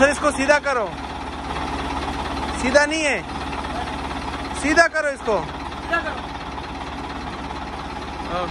Sir इसको सीधा करो। सीधा नहीं है। सीधा करो इसको। सीधा करो। हाँ।